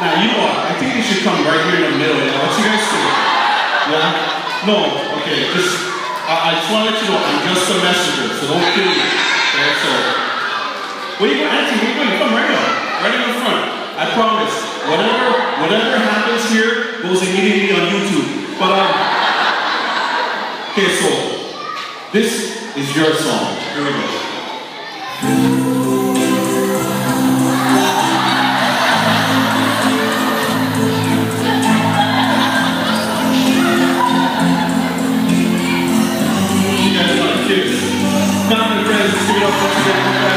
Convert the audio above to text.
Now you are. I think you should come right here in the middle. Yeah? What you guys think? Yeah? No. Okay. Just. I, I just want to let you know I'm just a messenger, so don't kill me. Okay. So. Where you going, Auntie? Where you going? Come right up. Right in the front. I promise. Whatever. Whatever happens here goes immediately on YouTube. But um. Okay. So. This is your song. Here we go. Down the rails, give it up once again.